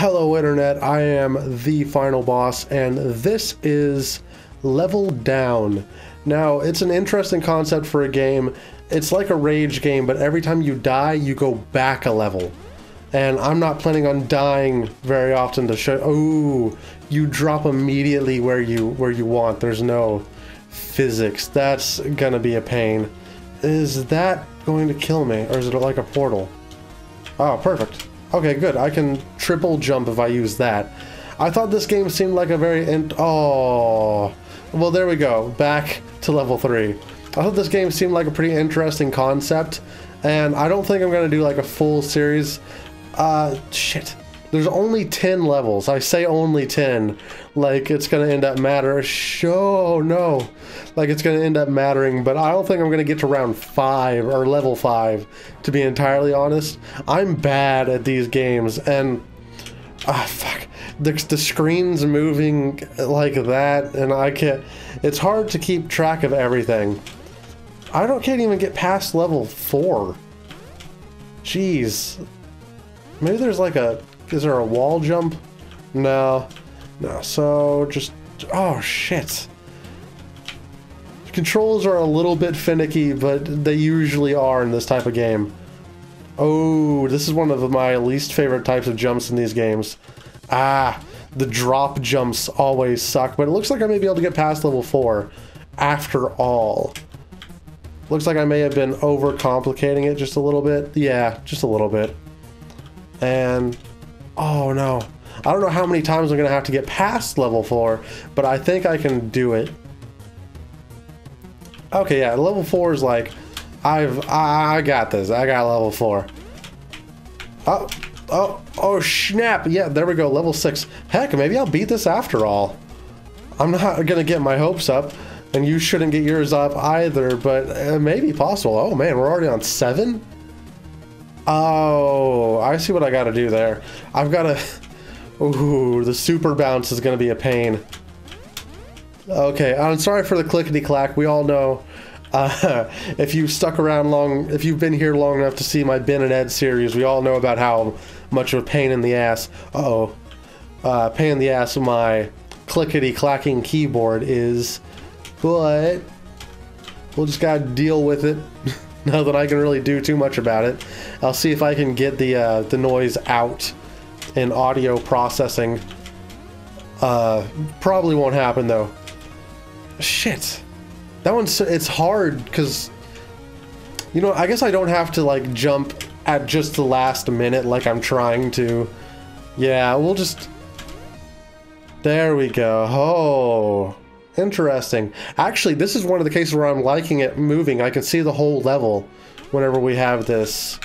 Hello Internet, I am the final boss and this is Level Down. Now, it's an interesting concept for a game. It's like a rage game, but every time you die, you go back a level. And I'm not planning on dying very often to show Oh, you drop immediately where you where you want. There's no physics. That's gonna be a pain. Is that going to kill me? Or is it like a portal? Oh, perfect. Okay, good. I can triple jump if I use that. I thought this game seemed like a very... oh... Well, there we go. Back to level 3. I thought this game seemed like a pretty interesting concept, and I don't think I'm going to do like a full series. Uh, shit. There's only 10 levels. I say only 10. Like, it's going to end up matter. Show, no. Like, it's going to end up mattering, but I don't think I'm going to get to round 5 or level 5, to be entirely honest. I'm bad at these games, and. Ah, fuck. The, the screen's moving like that, and I can't. It's hard to keep track of everything. I don't can't even get past level 4. Jeez. Maybe there's like a is there a wall jump? No. No, so just... Oh, shit. Controls are a little bit finicky, but they usually are in this type of game. Oh, this is one of my least favorite types of jumps in these games. Ah, the drop jumps always suck, but it looks like I may be able to get past level 4 after all. Looks like I may have been overcomplicating it just a little bit. Yeah, just a little bit. And Oh no. I don't know how many times I'm going to have to get past level 4, but I think I can do it. Okay, yeah, level 4 is like, I've, I, got this. I got level 4. Oh, oh, oh, snap. Yeah, there we go, level 6. Heck, maybe I'll beat this after all. I'm not going to get my hopes up, and you shouldn't get yours up either, but uh, it may be possible. Oh man, we're already on 7? Oh, I see what I gotta do there. I've gotta... Ooh, the super bounce is gonna be a pain. Okay, I'm sorry for the clickety-clack. We all know uh, if you've stuck around long, if you've been here long enough to see my Ben and Ed series, we all know about how much of a pain in the ass, uh oh uh, pain in the ass my clickety-clacking keyboard is, but we'll just gotta deal with it. now that I can really do too much about it. I'll see if I can get the uh, the noise out in audio processing. Uh, probably won't happen though. Shit, that one's it's hard because you know I guess I don't have to like jump at just the last minute like I'm trying to. Yeah, we'll just. There we go. Oh. Interesting. Actually, this is one of the cases where I'm liking it moving. I can see the whole level whenever we have this.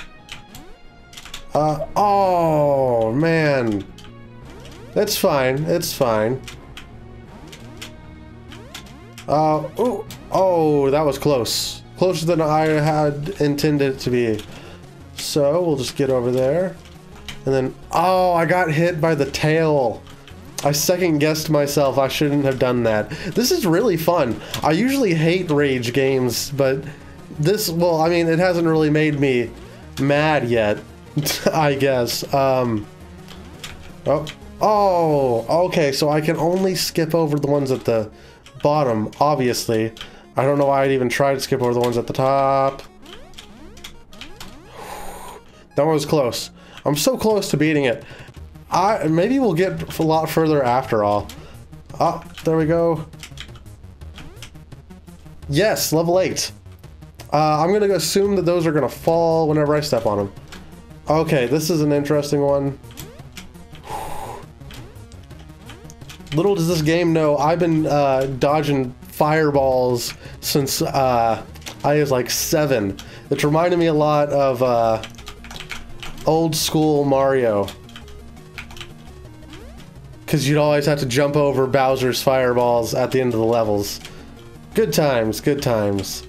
Uh, oh, man. It's fine. It's fine. Uh, oh, oh, that was close. Closer than I had intended it to be. So, we'll just get over there. And then, oh, I got hit by the tail. I second guessed myself. I shouldn't have done that. This is really fun. I usually hate rage games, but this, well, I mean, it hasn't really made me mad yet, I guess. Um, oh, oh, okay, so I can only skip over the ones at the bottom, obviously. I don't know why I'd even try to skip over the ones at the top. That one was close. I'm so close to beating it. I maybe we'll get a lot further after all. Ah, there we go. Yes, level 8. Uh, I'm going to assume that those are going to fall whenever I step on them. Okay, this is an interesting one. Little does this game know, I've been uh, dodging fireballs since uh, I was like seven. It's reminded me a lot of uh, old school Mario because you'd always have to jump over Bowser's fireballs at the end of the levels. Good times, good times.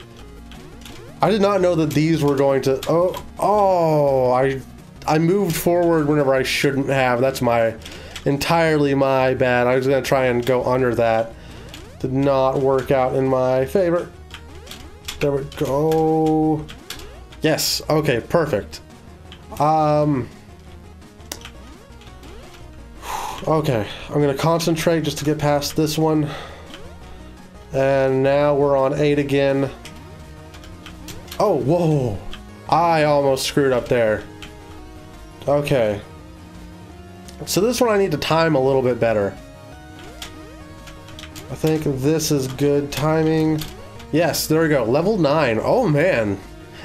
I did not know that these were going to... Oh, oh, I, I moved forward whenever I shouldn't have. That's my... Entirely my bad. I was going to try and go under that. Did not work out in my favor. There we go. Yes, okay, perfect. Um... Okay, I'm gonna concentrate just to get past this one. And now we're on 8 again. Oh, whoa. I almost screwed up there. Okay. So this one I need to time a little bit better. I think this is good timing. Yes, there we go. Level 9. Oh, man.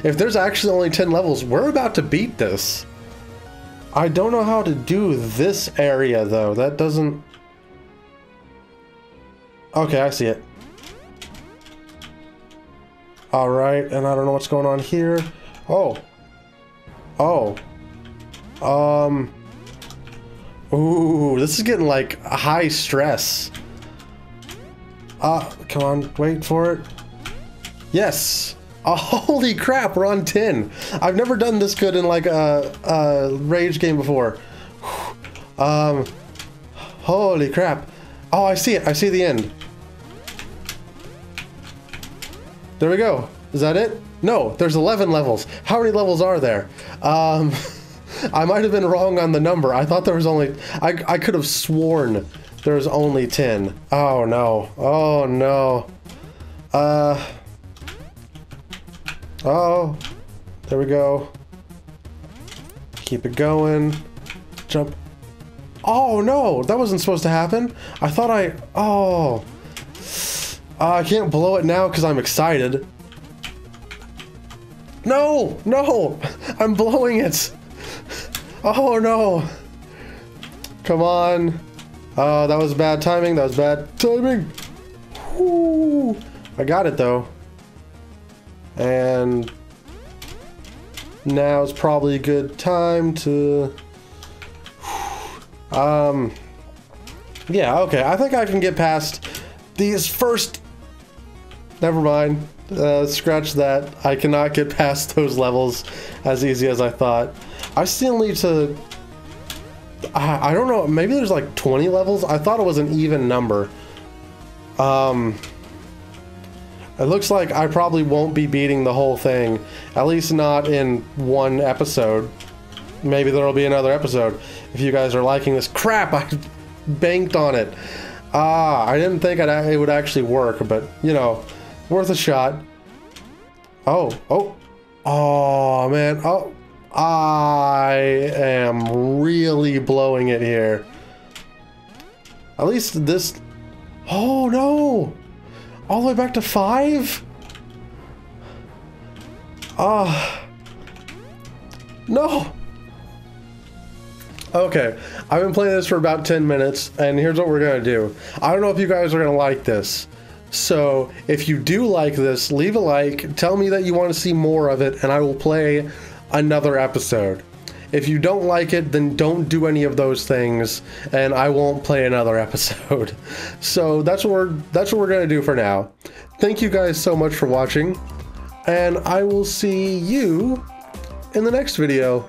If there's actually only 10 levels, we're about to beat this. I don't know how to do this area, though. That doesn't... Okay, I see it. Alright, and I don't know what's going on here. Oh. Oh. Um... Ooh, this is getting, like, high stress. Ah, uh, come on, wait for it. Yes! Oh, holy crap, we're on 10. I've never done this good in like a, a rage game before. Um, holy crap. Oh, I see it. I see the end. There we go. Is that it? No, there's 11 levels. How many levels are there? Um, I might have been wrong on the number. I thought there was only... I, I could have sworn there was only 10. Oh, no. Oh, no. Uh... Oh, there we go. Keep it going. Jump. Oh no, that wasn't supposed to happen. I thought I, oh. Uh, I can't blow it now because I'm excited. No, no, I'm blowing it. Oh no. Come on. Oh, that was bad timing. That was bad timing. Woo. I got it though. And now is probably a good time to... Um, yeah, okay. I think I can get past these first... Never mind. Uh, scratch that. I cannot get past those levels as easy as I thought. I still need to... I, I don't know. Maybe there's like 20 levels. I thought it was an even number. Um... It looks like I probably won't be beating the whole thing, at least not in one episode. Maybe there'll be another episode. If you guys are liking this crap, I banked on it. Ah, I didn't think it would actually work, but you know, worth a shot. Oh, oh, oh man, oh, I am really blowing it here. At least this, oh no, all the way back to five? Ah. No. Okay, I've been playing this for about 10 minutes, and here's what we're gonna do. I don't know if you guys are gonna like this. So, if you do like this, leave a like, tell me that you want to see more of it, and I will play another episode. If you don't like it, then don't do any of those things, and I won't play another episode. So that's what we're that's what we're gonna do for now. Thank you guys so much for watching, and I will see you in the next video.